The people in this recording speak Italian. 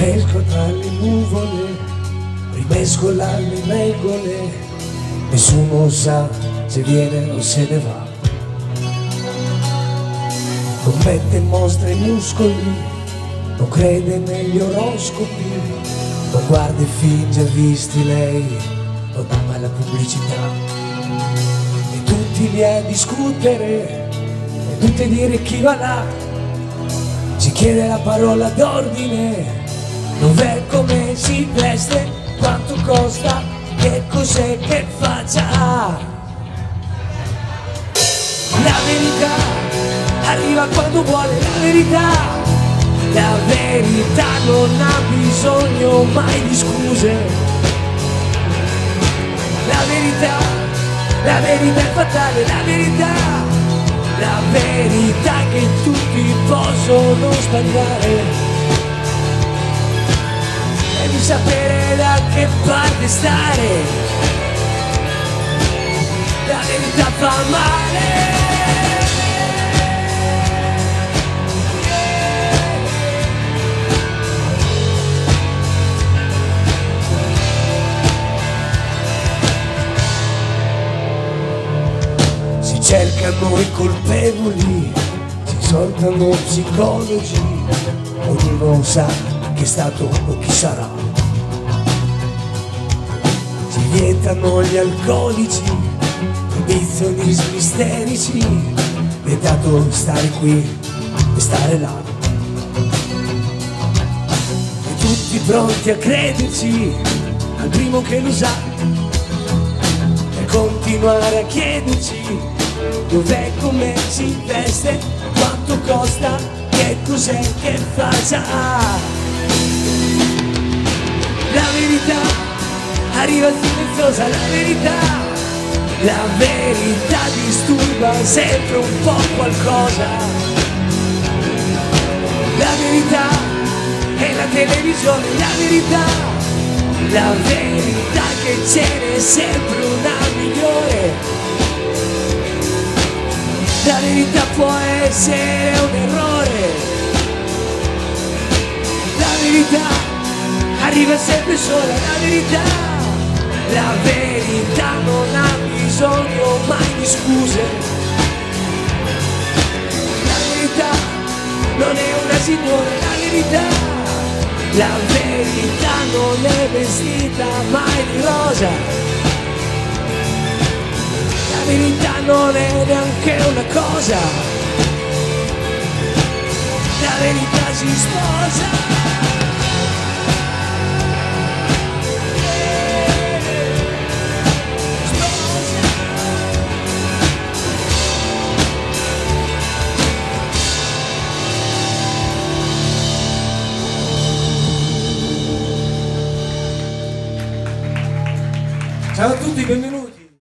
pesco tra le nuvole, rimescola le regole, nessuno sa se viene o se ne va. Non mette mostra i muscoli, non crede negli oroscopi, non guarda film già visti lei, non ama la pubblicità. E tutti lì a discutere, e tutti a dire chi va là, ci chiede la parola d'ordine, dov'è come si veste, quanto costa, che cos'è che faccia. La verità arriva quando vuole la verità. La verità non ha bisogno mai di scuse. La verità, la verità è fatale, la verità, la verità che tutti possono sbagliare. Sapere da che parte stare. La verità fa male. Si cercano i colpevoli, si soltano psicologi, ognuno sa chi è stato o chi sarà. Si vietano gli alcolici, proibizionismi isterici, vietato stare qui e stare là. E tutti pronti a crederci al primo che lo sa e continuare a chiederci dov'è come si veste, quanto costa, che cos'è che faccia. La verità arriva silenziosa, la verità, la verità disturba sempre un po' qualcosa. La verità è la televisione, la verità, la verità che ce n'è sempre una migliore. La verità può essere un errore. La verità arriva sempre sola, la verità. La verità non ha bisogno mai di scuse. La verità non è una signora, la verità. La verità non è vestita mai di rosa. La verità non è neanche una cosa. La verità si sposa. Tutti, benvenuti.